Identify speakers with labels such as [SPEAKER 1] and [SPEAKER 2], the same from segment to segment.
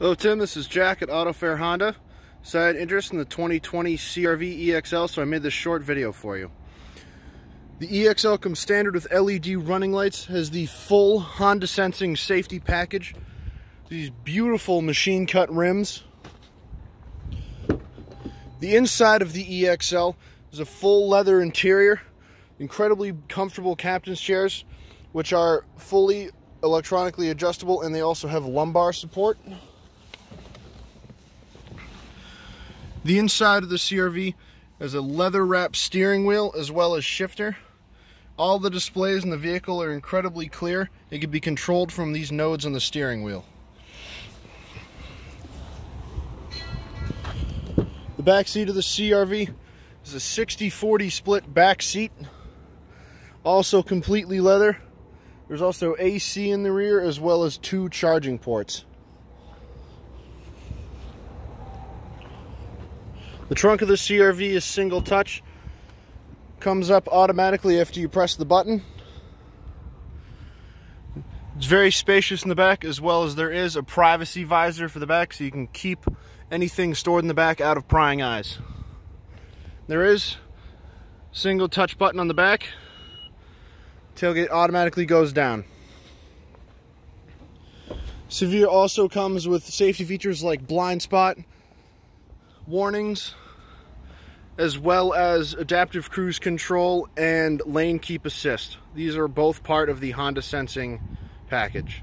[SPEAKER 1] Hello Tim, this is Jack at Auto Fair Honda. So I had interest in the 2020 CRV EXL, so I made this short video for you. The EXL comes standard with LED running lights, has the full Honda sensing safety package, these beautiful machine cut rims. The inside of the EXL is a full leather interior, incredibly comfortable captain's chairs, which are fully electronically adjustable and they also have lumbar support. The inside of the CRV has a leather wrapped steering wheel as well as shifter. All the displays in the vehicle are incredibly clear. It can be controlled from these nodes on the steering wheel. The back seat of the CRV is a 60-40 split back seat. Also completely leather. There's also AC in the rear as well as two charging ports. The trunk of the CRV is single touch. Comes up automatically after you press the button. It's very spacious in the back as well as there is a privacy visor for the back so you can keep anything stored in the back out of prying eyes. There is single touch button on the back. Tailgate automatically goes down. CRV also comes with safety features like blind spot, warnings, as well as adaptive cruise control and lane keep assist. These are both part of the Honda Sensing package.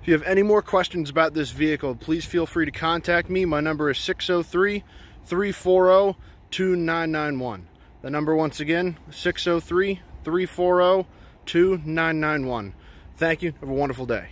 [SPEAKER 1] If you have any more questions about this vehicle, please feel free to contact me. My number is 603-340-2991. The number once again, 603-340-2991. Thank you. Have a wonderful day.